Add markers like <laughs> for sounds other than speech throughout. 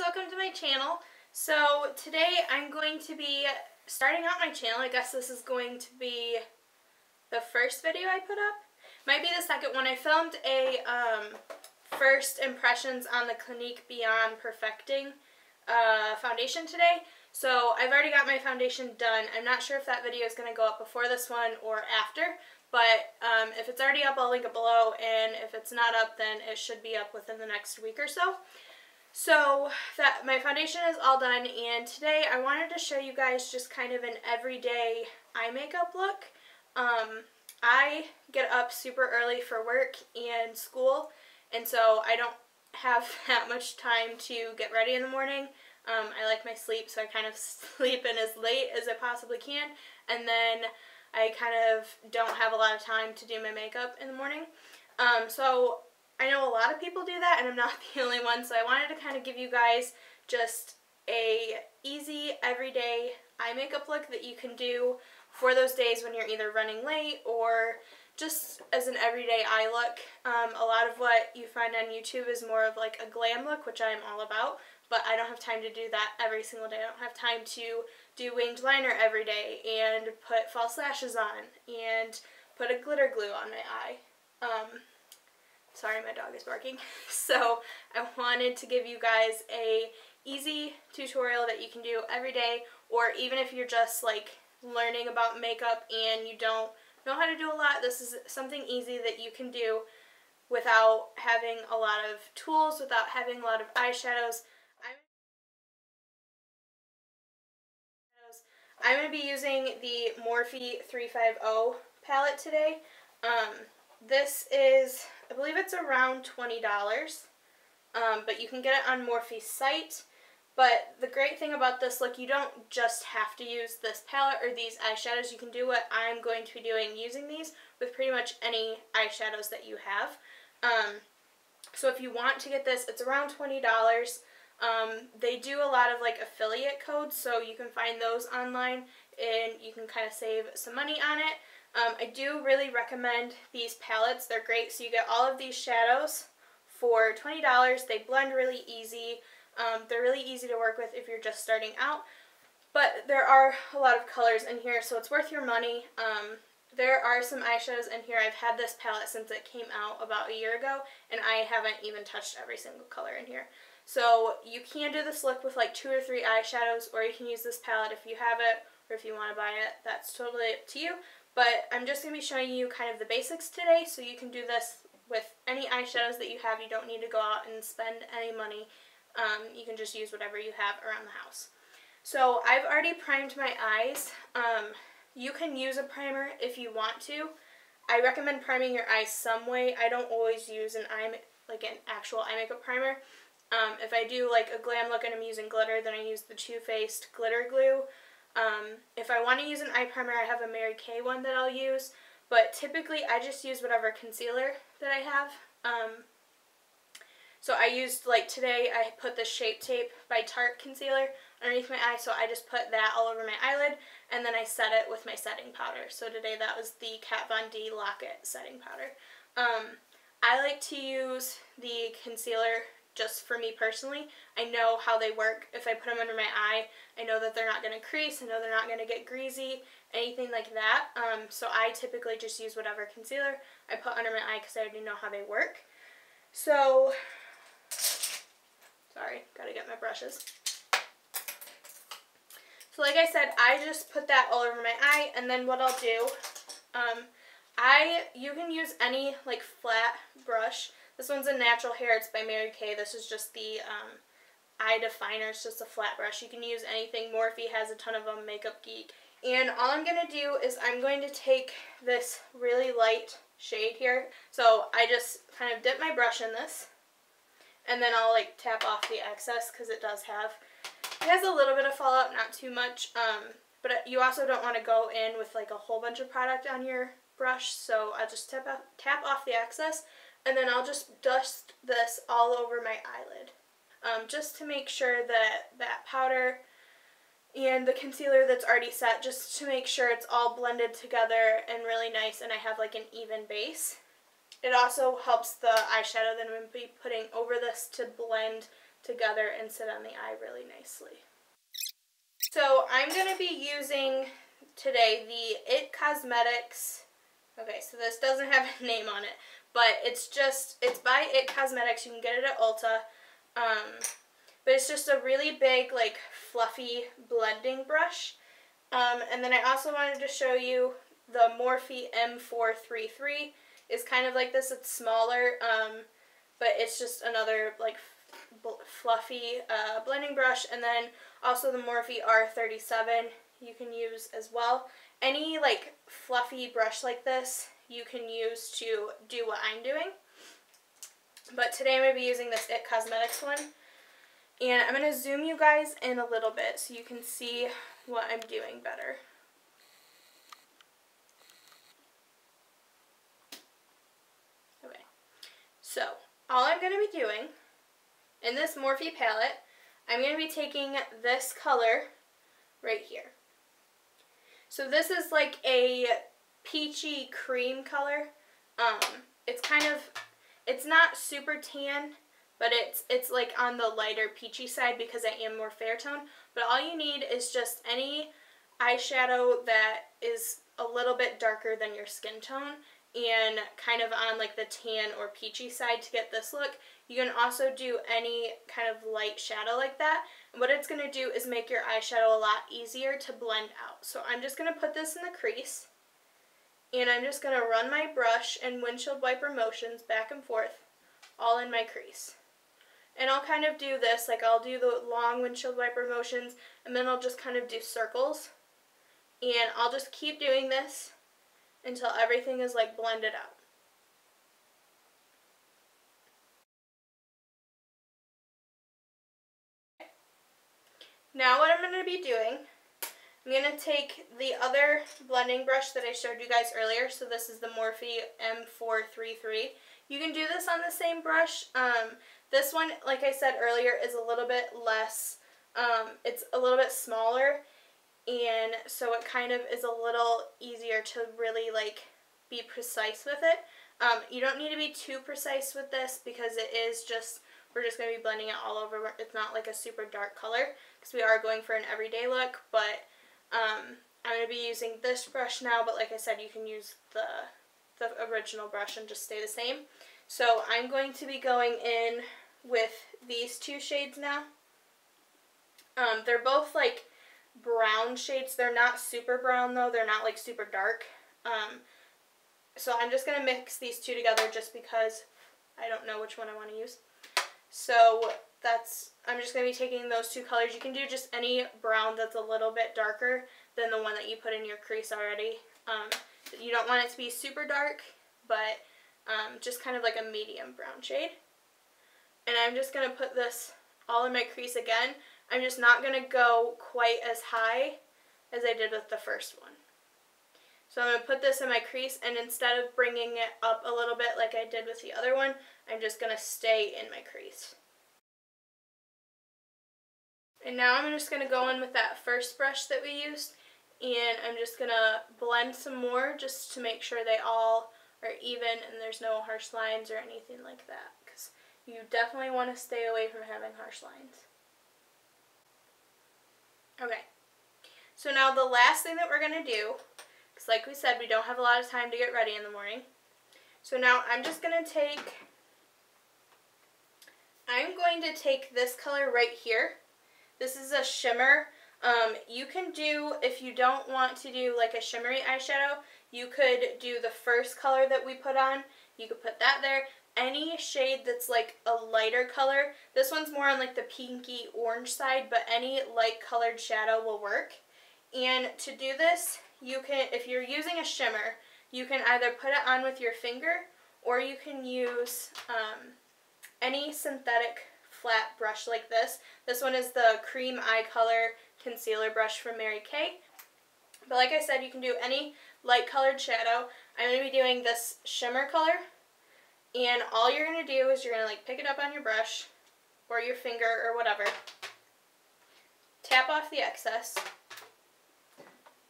welcome to my channel. So today I'm going to be starting out my channel. I guess this is going to be the first video I put up. Might be the second one. I filmed a um, first impressions on the Clinique Beyond Perfecting uh, foundation today. So I've already got my foundation done. I'm not sure if that video is going to go up before this one or after. But um, if it's already up, I'll link it below. And if it's not up, then it should be up within the next week or so. So that my foundation is all done and today I wanted to show you guys just kind of an everyday eye makeup look. Um, I get up super early for work and school and so I don't have <laughs> that much time to get ready in the morning. Um, I like my sleep so I kind of <laughs> sleep in as late as I possibly can and then I kind of don't have a lot of time to do my makeup in the morning. Um, so I know a lot of people do that and I'm not <laughs> the only one so I wanted to kind of give you guys just a easy everyday eye makeup look that you can do for those days when you're either running late or just as an everyday eye look. Um, a lot of what you find on YouTube is more of like a glam look, which I'm all about, but I don't have time to do that every single day. I don't have time to do winged liner every day and put false lashes on and put a glitter glue on my eye. Um, Sorry, my dog is barking. <laughs> So I wanted to give you guys a easy tutorial that you can do every day or even if you're just like learning about makeup and you don't know how to do a lot, this is something easy that you can do without having a lot of tools, without having a lot of eyeshadows. I'm going to be using the Morphe 350 palette today. Um, this is, I believe it's around $20, um, but you can get it on Morphe's site. But the great thing about this look, you don't just have to use this palette or these eyeshadows. You can do what I'm going to be doing using these with pretty much any eyeshadows that you have. Um, so if you want to get this, it's around $20. Um, they do a lot of like affiliate codes, so you can find those online and you can kind of save some money on it. Um, I do really recommend these palettes. They're great. So you get all of these shadows for $20. They blend really easy. Um, they're really easy to work with if you're just starting out. But there are a lot of colors in here, so it's worth your money. Um, there are some eyeshadows in here. I've had this palette since it came out about a year ago, and I haven't even touched every single color in here. So you can do this look with like two or three eyeshadows, or you can use this palette if you have it, or if you want to buy it. That's totally up to you. But I'm just going to be showing you kind of the basics today, so you can do this with any eyeshadows that you have. You don't need to go out and spend any money. Um, you can just use whatever you have around the house. So I've already primed my eyes. Um, you can use a primer if you want to. I recommend priming your eyes some way. I don't always use an eye, like an actual eye makeup primer. Um, if I do like a glam look and I'm using glitter, then I use the Too Faced Glitter Glue. Um, if I want to use an eye primer, I have a Mary Kay one that I'll use. But typically, I just use whatever concealer that I have. Um, so I used, like today, I put the Shape Tape by Tarte concealer underneath my eye. So I just put that all over my eyelid. And then I set it with my setting powder. So today that was the Kat Von D Lock-It setting powder. Um, I like to use the concealer just for me personally. I know how they work. If I put them under my eye, I know that they're not going to crease. I know they're not going to get greasy, anything like that. Um, so I typically just use whatever concealer I put under my eye because I already know how they work. So, sorry, got to get my brushes. So like I said, I just put that all over my eye, and then what I'll do, um, I, you can use any like flat brush this one's a natural hair. It's by Mary Kay. This is just the um, eye definer. It's just a flat brush. You can use anything. Morphe has a ton of them. Makeup Geek. And all I'm going to do is I'm going to take this really light shade here. So I just kind of dip my brush in this. And then I'll like tap off the excess because it does have, it has a little bit of fallout, not too much. Um, but you also don't want to go in with like a whole bunch of product on your brush. So I'll just tap, tap off the excess and then I'll just dust this all over my eyelid. Um, just to make sure that that powder and the concealer that's already set, just to make sure it's all blended together and really nice and I have like an even base. It also helps the eyeshadow that I'm going to be putting over this to blend together and sit on the eye really nicely. So I'm going to be using today the IT Cosmetics, okay, so this doesn't have a <laughs> name on it, but it's just, it's by IT Cosmetics, you can get it at Ulta, um, but it's just a really big, like, fluffy blending brush, um, and then I also wanted to show you the Morphe M433 is kind of like this, it's smaller, um, but it's just another, like, fluffy uh, blending brush, and then also the Morphe R37 you can use as well. Any like fluffy brush like this you can use to do what I'm doing. But today I'm going to be using this IT Cosmetics one. And I'm going to zoom you guys in a little bit so you can see what I'm doing better. Okay, so all I'm going to be doing in this Morphe palette, I'm going to be taking this color right here. So this is like a peachy cream color. Um, it's kind of, it's not super tan, but it's it's like on the lighter peachy side because I am more fair tone. But all you need is just any eyeshadow that is a little bit darker than your skin tone and kind of on like the tan or peachy side to get this look. You can also do any kind of light shadow like that. And what it's going to do is make your eyeshadow a lot easier to blend out. So I'm just going to put this in the crease. And I'm just going to run my brush and windshield wiper motions back and forth all in my crease. And I'll kind of do this, like I'll do the long windshield wiper motions and then I'll just kind of do circles. And I'll just keep doing this until everything is like blended out. Now what I'm going to be doing, I'm going to take the other blending brush that I showed you guys earlier. So this is the Morphe M433. You can do this on the same brush. Um, this one, like I said earlier, is a little bit less, um, it's a little bit smaller. And so it kind of is a little easier to really like be precise with it. Um, you don't need to be too precise with this because it is just we're just going to be blending it all over. It's not like a super dark color because we are going for an everyday look, but um, I'm going to be using this brush now, but like I said, you can use the, the original brush and just stay the same. So I'm going to be going in with these two shades now. Um, they're both like brown shades. They're not super brown though. They're not like super dark. Um, so I'm just going to mix these two together just because I don't know which one I want to use. So that's, I'm just going to be taking those two colors. You can do just any brown that's a little bit darker than the one that you put in your crease already. Um, you don't want it to be super dark, but um, just kind of like a medium brown shade. And I'm just going to put this all in my crease again. I'm just not going to go quite as high as I did with the first one. So I'm going to put this in my crease and instead of bringing it up a little bit like I did with the other one, I'm just going to stay in my crease. And now I'm just going to go in with that first brush that we used and I'm just going to blend some more just to make sure they all are even and there's no harsh lines or anything like that because you definitely want to stay away from having harsh lines. Okay, so now the last thing that we're going to do because like we said, we don't have a lot of time to get ready in the morning. So now I'm just going to take, I'm going to take this color right here. This is a shimmer. Um, you can do, if you don't want to do like a shimmery eyeshadow, you could do the first color that we put on. You could put that there. Any shade that's like a lighter color. This one's more on like the pinky orange side, but any light colored shadow will work. And to do this, you can, if you're using a shimmer, you can either put it on with your finger or you can use um, any synthetic flat brush like this. This one is the Cream Eye Color Concealer Brush from Mary Kay. But like I said, you can do any light colored shadow. I'm going to be doing this shimmer color. And all you're going to do is you're going to like pick it up on your brush or your finger or whatever. Tap off the excess.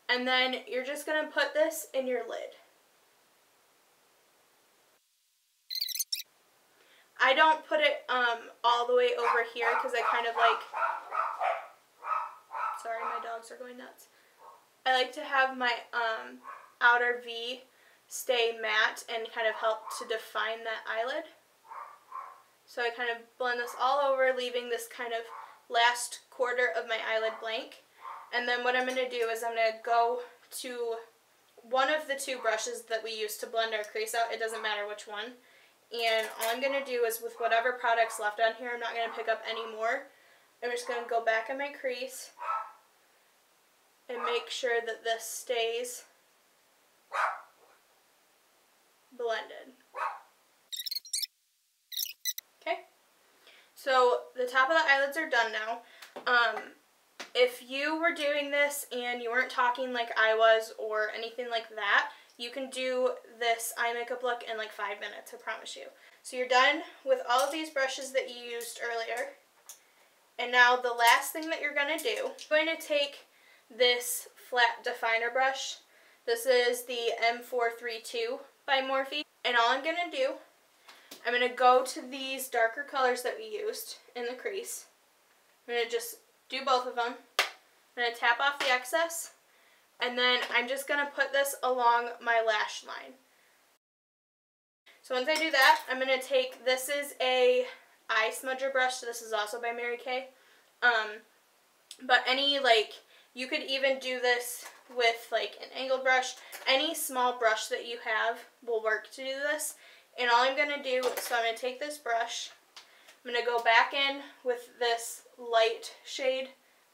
And then you're just going to put this in your lid. I don't put it um, all the way over here because I kind of like, sorry my dogs are going nuts. I like to have my um, outer V stay matte and kind of help to define that eyelid. So I kind of blend this all over, leaving this kind of last quarter of my eyelid blank. And then what I'm going to do is I'm going to go to one of the two brushes that we use to blend our crease out. It doesn't matter which one. And all I'm going to do is with whatever products left on here, I'm not going to pick up any more. I'm just going to go back in my crease and make sure that this stays blended. Okay, so the top of the eyelids are done now. Um, if you were doing this and you weren't talking like I was or anything like that, you can do this eye makeup look in like five minutes, I promise you. So you're done with all of these brushes that you used earlier. And now the last thing that you're going to do, you're going to take this flat definer brush. This is the M432 by Morphe. And all I'm going to do I'm going to go to these darker colors that we used in the crease. I'm going to just do both of them. I'm going to tap off the excess. And then I'm just going to put this along my lash line. So once I do that, I'm going to take, this is a eye smudger brush. This is also by Mary Kay. Um, but any, like, you could even do this with, like, an angled brush. Any small brush that you have will work to do this. And all I'm going to do, so I'm going to take this brush, I'm going to go back in with this light shade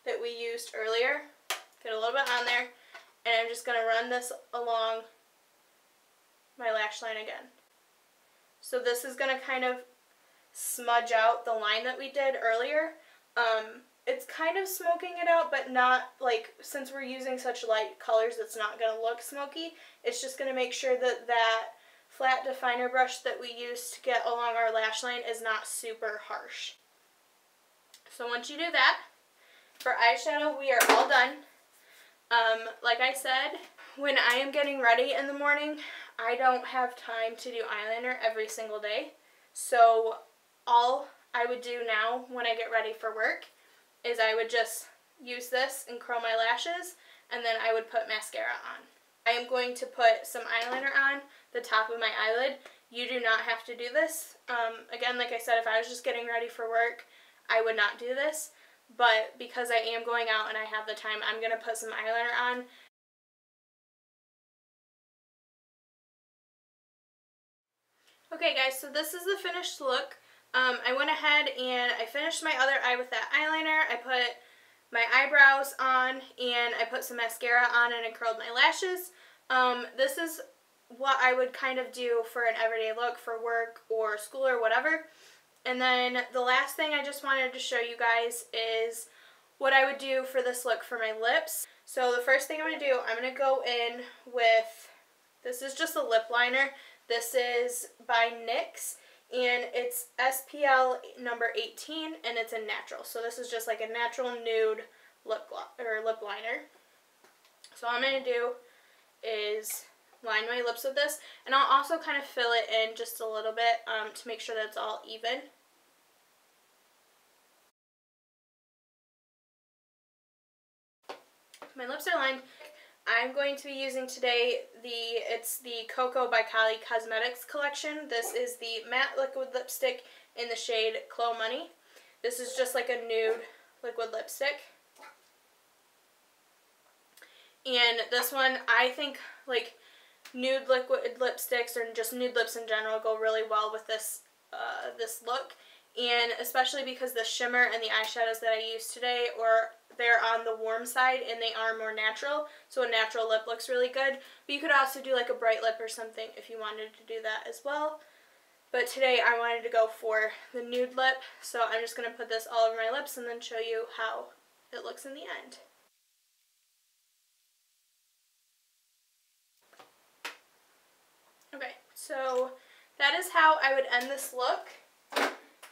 that we used earlier, get a little bit on there, and I'm just going to run this along my lash line again. So this is going to kind of smudge out the line that we did earlier. Um, it's kind of smoking it out, but not like, since we're using such light colors, it's not going to look smoky. It's just going to make sure that that flat definer brush that we used to get along our lash line is not super harsh. So once you do that, for eyeshadow we are all done. Um, like I said, when I am getting ready in the morning, I don't have time to do eyeliner every single day. So all I would do now when I get ready for work is I would just use this and curl my lashes and then I would put mascara on. I am going to put some eyeliner on the top of my eyelid. You do not have to do this. Um, again, like I said, if I was just getting ready for work, I would not do this. But because I am going out and I have the time, I'm going to put some eyeliner on. Okay guys, so this is the finished look. Um, I went ahead and I finished my other eye with that eyeliner. I put my eyebrows on and I put some mascara on and I curled my lashes. Um, this is what I would kind of do for an everyday look for work or school or whatever. And then the last thing I just wanted to show you guys is what I would do for this look for my lips. So the first thing I'm going to do, I'm going to go in with, this is just a lip liner. This is by NYX and it's SPL number 18 and it's a natural. So this is just like a natural nude lip or lip liner. So I'm going to do is line my lips with this and I'll also kind of fill it in just a little bit um, to make sure that it's all even. My lips are lined. I'm going to be using today the, it's the Koko by Kylie Cosmetics collection. This is the matte liquid lipstick in the shade Khlo Money. This is just like a nude liquid lipstick. And this one, I think, like, nude liquid lipsticks or just nude lips in general go really well with this, uh, this look. And especially because the shimmer and the eyeshadows that I used today or they're on the warm side and they are more natural, so a natural lip looks really good. But you could also do like a bright lip or something if you wanted to do that as well. But today I wanted to go for the nude lip, so I'm just going to put this all over my lips and then show you how it looks in the end. Okay, so that is how I would end this look.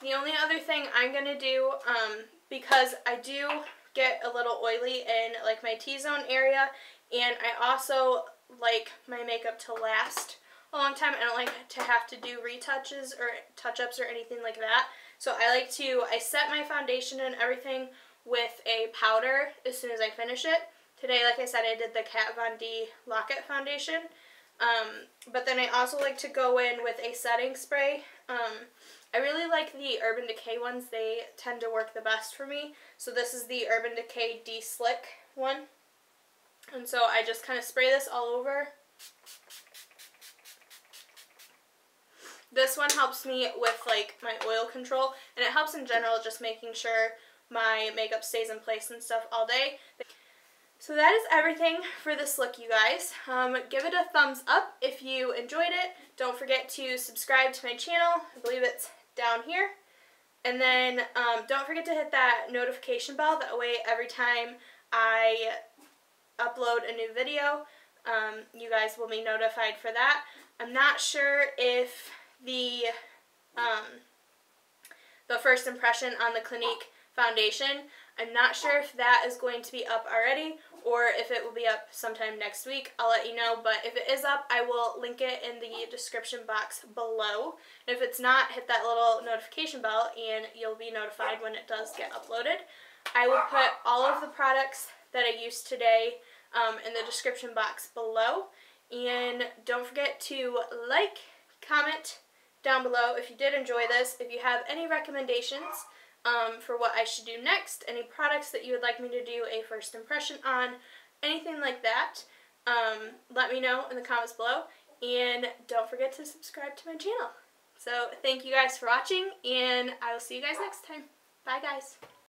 The only other thing I'm going to do, um, because I do get a little oily in like my T-zone area and I also like my makeup to last a long time. I don't like to have to do retouches or touch-ups or anything like that. So I like to, I set my foundation and everything with a powder as soon as I finish it. Today, like I said, I did the Kat Von D Lock-It Foundation. Um, but then I also like to go in with a setting spray. Um, I really like the Urban Decay ones. They tend to work the best for me. So this is the Urban Decay De-Slick one. And so I just kind of spray this all over. This one helps me with like my oil control and it helps in general just making sure my makeup stays in place and stuff all day. So that is everything for this look, you guys. Um, give it a thumbs up if you enjoyed it. Don't forget to subscribe to my channel. I believe it's down here. And then um, don't forget to hit that notification bell. That way every time I upload a new video, um, you guys will be notified for that. I'm not sure if the um, the first impression on the Clinique foundation. I'm not sure if that is going to be up already or if it will be up sometime next week. I'll let you know, but if it is up, I will link it in the description box below. And if it's not, hit that little notification bell and you'll be notified when it does get uploaded. I will put all of the products that I used today um, in the description box below. And don't forget to like, comment down below if you did enjoy this. If you have any recommendations um, for what I should do next, any products that you would like me to do a first impression on, anything like that, um, let me know in the comments below. And don't forget to subscribe to my channel. So thank you guys for watching, and I will see you guys next time. Bye, guys.